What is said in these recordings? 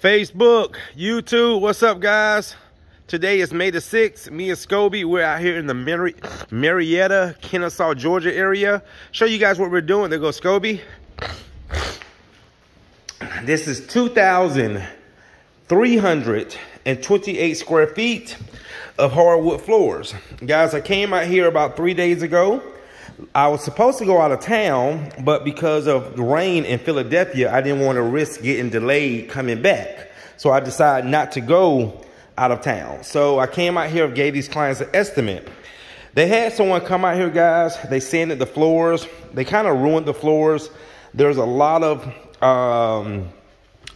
Facebook, YouTube, what's up guys? Today is May the 6th. Me and Scobie, we're out here in the Mari Marietta, Kennesaw, Georgia area. Show you guys what we're doing. There goes Scobie. This is 2,328 square feet of hardwood floors. Guys, I came out here about three days ago. I was supposed to go out of town, but because of the rain in Philadelphia, I didn't want to risk getting delayed coming back. So I decided not to go out of town. So I came out here and gave these clients an estimate. They had someone come out here, guys. They sanded the floors. They kind of ruined the floors. There's a lot of um,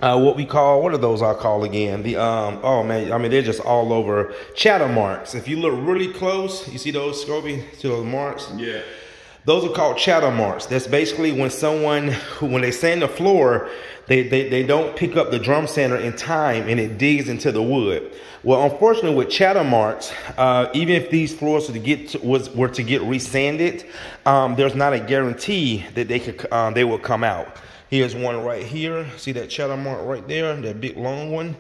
uh, what we call, what are those I call again? The, um, oh man, I mean, they're just all over chatter marks. If you look really close, you see those, Scobie? See those marks? Yeah. Those are called chatter marks. That's basically when someone, when they sand the floor, they, they, they don't pick up the drum sander in time and it digs into the wood. Well, unfortunately with chatter marks, uh, even if these floors were to get to, was, were to get resanded, um, there's not a guarantee that they could um, they will come out. Here's one right here. See that chatter mark right there, that big long one.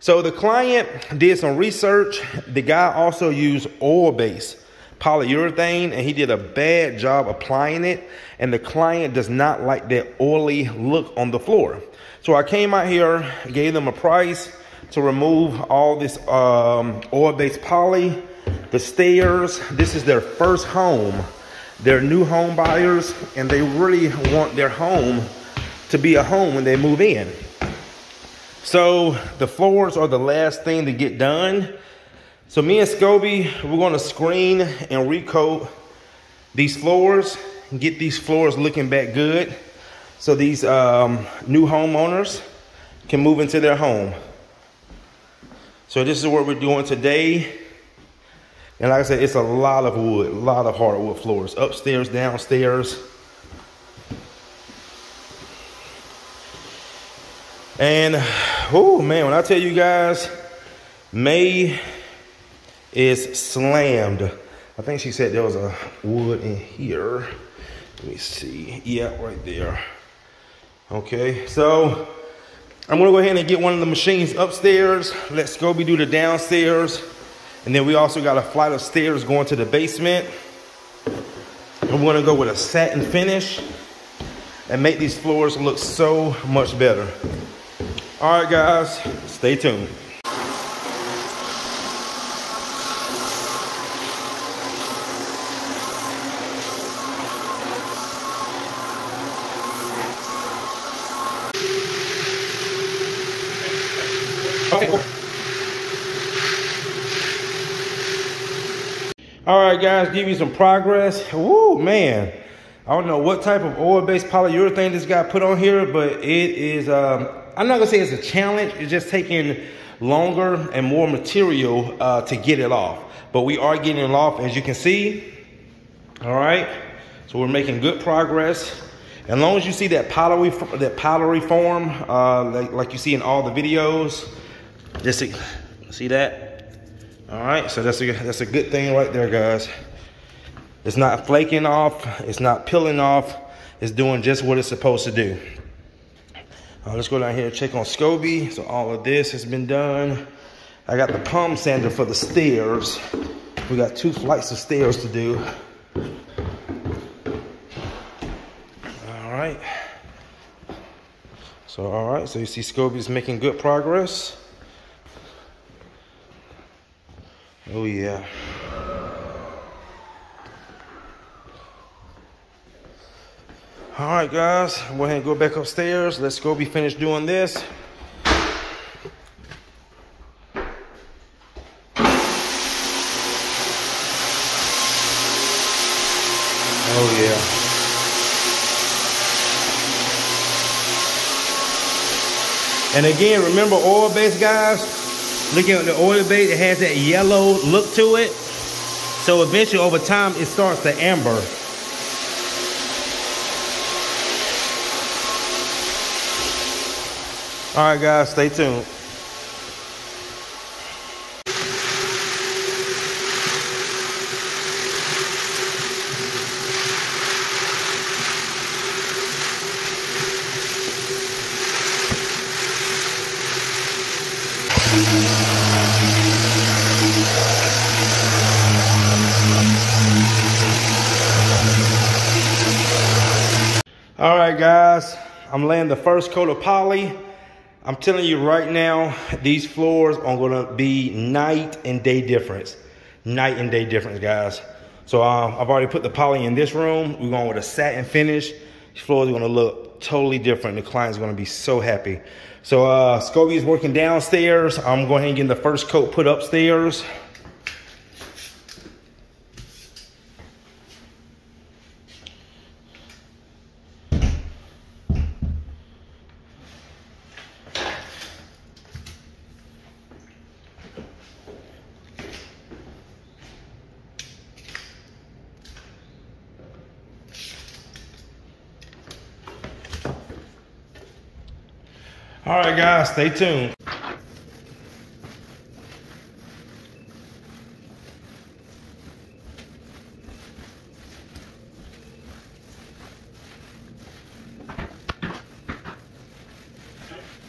So the client did some research. The guy also used oil-based polyurethane and he did a bad job applying it and the client does not like that oily look on the floor. So I came out here, gave them a price to remove all this um, oil-based poly, the stairs. This is their first home. They're new home buyers and they really want their home to be a home when they move in. So the floors are the last thing to get done. So me and Scobie, we're gonna screen and recoat these floors, get these floors looking back good so these um, new homeowners can move into their home. So this is what we're doing today. And like I said, it's a lot of wood, a lot of hardwood floors, upstairs, downstairs. And, oh man, when I tell you guys, May is slammed. I think she said there was a wood in here. Let me see. Yeah, right there. Okay, so I'm gonna go ahead and get one of the machines upstairs. Let Scobie do the downstairs. And then we also got a flight of stairs going to the basement. I'm gonna go with a satin finish and make these floors look so much better. All right, guys, stay tuned. All right, guys, give you some progress. Woo, man. I don't know what type of oil-based polyurethane this guy put on here, but it is, um, I'm not gonna say it's a challenge. It's just taking longer and more material uh, to get it off. But we are getting it off, as you can see. All right, so we're making good progress. As long as you see that powdery, that powdery form, uh, like, like you see in all the videos, just see, see that? All right, so that's a, that's a good thing right there, guys. It's not flaking off, it's not peeling off, it's doing just what it's supposed to do. Uh, let's go down here and check on Scobie. So all of this has been done. I got the palm sander for the stairs. We got two flights of stairs to do. All right. So, all right, so you see Scobie's making good progress. Oh yeah. All right, guys, go ahead and go back upstairs. Let's go be finished doing this. Oh yeah. And again, remember oil-based guys, Looking at the oil bait, it has that yellow look to it. So eventually over time, it starts to amber. All right, guys, stay tuned. All right, guys, I'm laying the first coat of poly. I'm telling you right now, these floors are gonna be night and day difference. Night and day difference, guys. So um, I've already put the poly in this room. We're going with a satin finish. These floors are gonna look totally different. The client's gonna be so happy. So uh, is working downstairs. I'm going and getting the first coat put upstairs. All right, guys, stay tuned.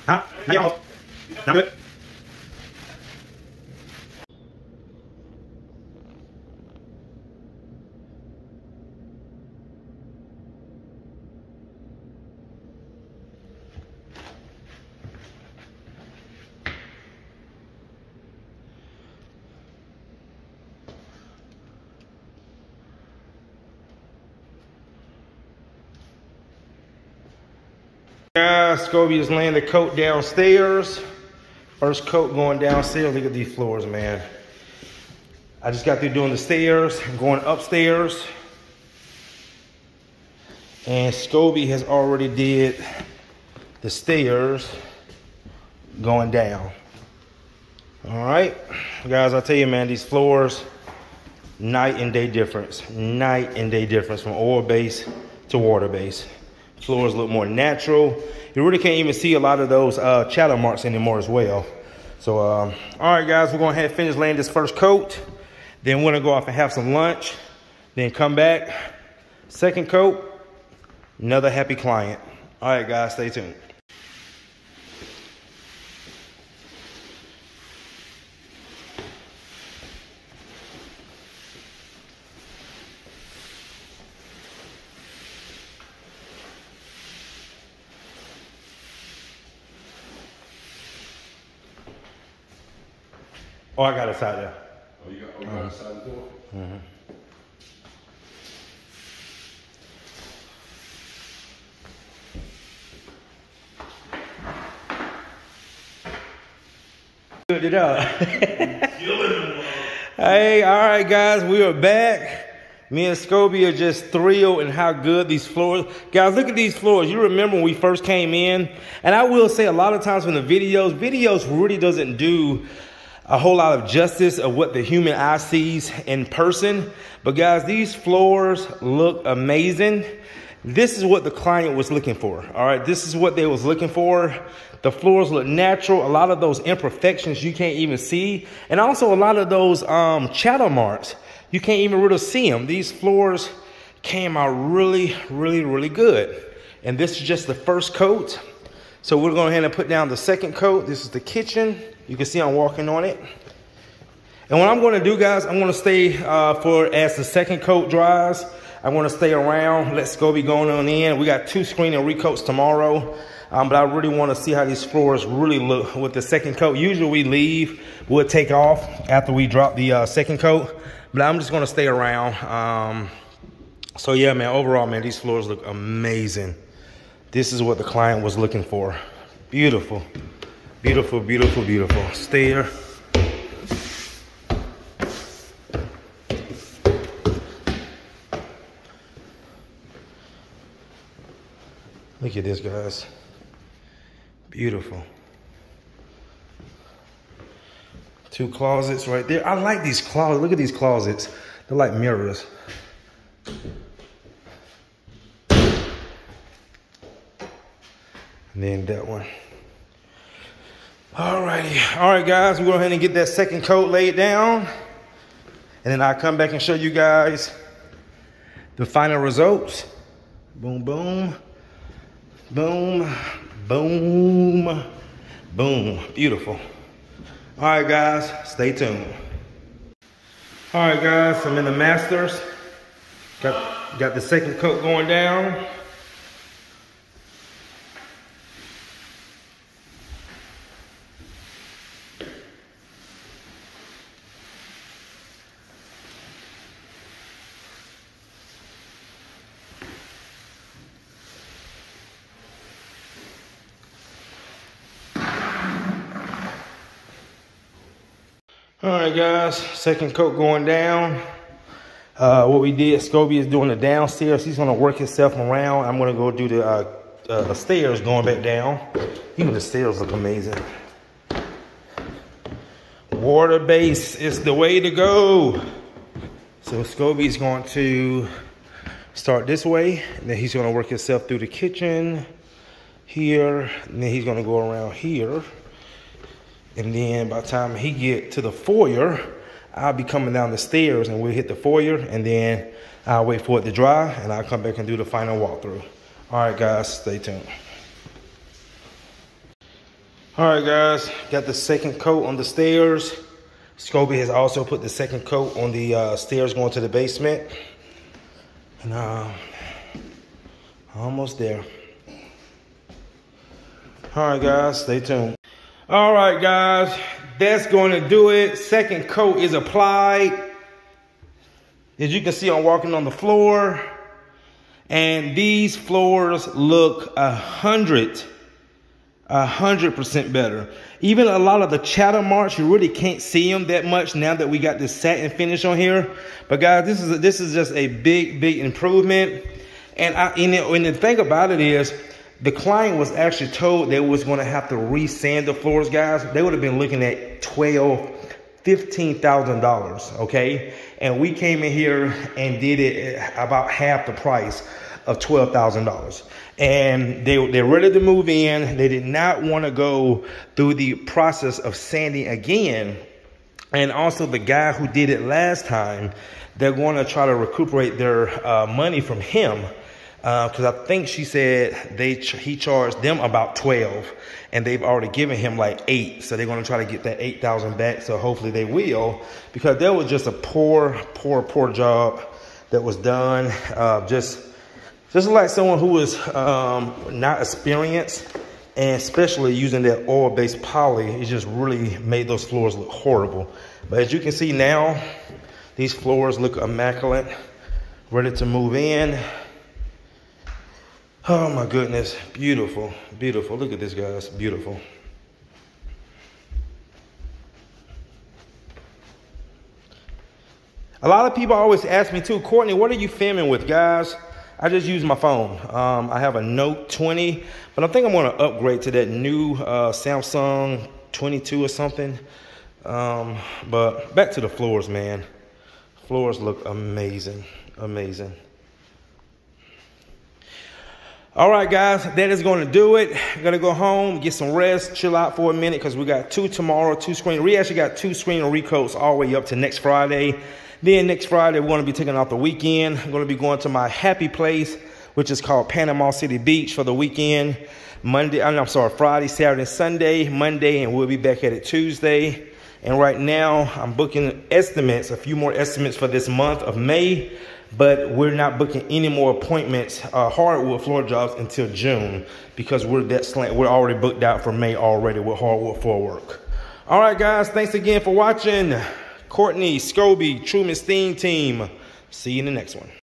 Huh? Yeah. Not good. Guys, Scobie is laying the coat downstairs. First coat going downstairs. Look at these floors, man. I just got through doing the stairs. Going upstairs. And Scobie has already did the stairs going down. All right, guys, I tell you, man, these floors, night and day difference. Night and day difference from oil base to water base. Floors look more natural. You really can't even see a lot of those uh, chatter marks anymore as well. So, um, all right, guys, we're going to have finish laying this first coat. Then we're going to go off and have some lunch. Then come back. Second coat, another happy client. All right, guys, stay tuned. Oh, I got it side there. Oh, you got, oh, you got a uh-huh. side door? Mm-hmm. Good it up. hey, all right, guys, we are back. Me and Scobie are just thrilled in how good these floors. Guys, look at these floors. You remember when we first came in, and I will say a lot of times in the videos, videos really doesn't do a whole lot of justice of what the human eye sees in person. But guys, these floors look amazing. This is what the client was looking for. All right, this is what they was looking for. The floors look natural. A lot of those imperfections you can't even see. And also a lot of those um, chatter marks, you can't even really see them. These floors came out really, really, really good. And this is just the first coat. So we're going ahead and put down the second coat. This is the kitchen. You can see I'm walking on it. And what I'm going to do, guys, I'm going to stay uh, for as the second coat dries. I want to stay around. Let's go be going on in. We got two screen and recoats tomorrow. Um, but I really want to see how these floors really look with the second coat. Usually we leave, we'll take off after we drop the uh, second coat. But I'm just going to stay around. Um, so yeah, man, overall, man, these floors look amazing. This is what the client was looking for. Beautiful. Beautiful, beautiful, beautiful. Stair. Look at this, guys. Beautiful. Two closets right there. I like these closets. Look at these closets. They're like mirrors. Then that one. Alrighty. All right, guys. We're going ahead and get that second coat laid down. And then I'll come back and show you guys the final results. Boom, boom. Boom, boom, boom. Beautiful. All right, guys, stay tuned. All right, guys, I'm in the Masters. Got, got the second coat going down. All right, guys, second coat going down. Uh, what we did, Scobie is doing the downstairs. He's gonna work himself around. I'm gonna go do the, uh, uh, stairs going back down. Even the stairs look amazing. Water base is the way to go. So Scobie's going to start this way. And then he's gonna work himself through the kitchen here. And then he's gonna go around here. And then by the time he get to the foyer, I'll be coming down the stairs and we'll hit the foyer and then I'll wait for it to dry and I'll come back and do the final walkthrough. All right, guys, stay tuned. All right, guys, got the second coat on the stairs. Scobie has also put the second coat on the uh, stairs going to the basement. And uh, almost there. All right, guys, stay tuned. All right, guys, that's going to do it. Second coat is applied. As you can see, I'm walking on the floor. And these floors look a hundred, a hundred percent better. Even a lot of the chatter marks, you really can't see them that much now that we got this satin finish on here. But guys, this is a, this is just a big, big improvement. And I, and, and the thing about it is, the client was actually told they was going to have to re-sand the floors, guys. They would have been looking at twelve, fifteen thousand dollars, okay? And we came in here and did it about half the price of twelve thousand dollars. And they they're ready to move in. They did not want to go through the process of sanding again. And also the guy who did it last time, they're going to try to recuperate their uh, money from him because uh, I think she said they he charged them about 12 and they've already given him like eight. So they're going to try to get that 8,000 back. So hopefully they will because that was just a poor, poor, poor job that was done. Uh, just, just like someone who was um, not experienced and especially using that oil-based poly, it just really made those floors look horrible. But as you can see now, these floors look immaculate, ready to move in. Oh my goodness, beautiful, beautiful. Look at this, guys, beautiful. A lot of people always ask me too, Courtney, what are you filming with, guys? I just use my phone. Um, I have a Note 20, but I think I'm gonna upgrade to that new uh, Samsung 22 or something. Um, but back to the floors, man. Floors look amazing, amazing. All right, guys, that is going to do it. I'm going to go home, get some rest, chill out for a minute because we got two tomorrow, two screen. We actually got two screen recoats all the way up to next Friday. Then next Friday, we're going to be taking off the weekend. I'm going to be going to my happy place, which is called Panama City Beach for the weekend. Monday, uh, I'm sorry, Friday, Saturday, Sunday, Monday, and we'll be back at it Tuesday. And right now, I'm booking estimates, a few more estimates for this month of May but we're not booking any more appointments, uh, hardwood floor jobs until June because we're that slant. We're already booked out for May already with hardwood floor work. All right, guys, thanks again for watching. Courtney, Scobie, Truman Steam Team. See you in the next one.